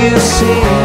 you see.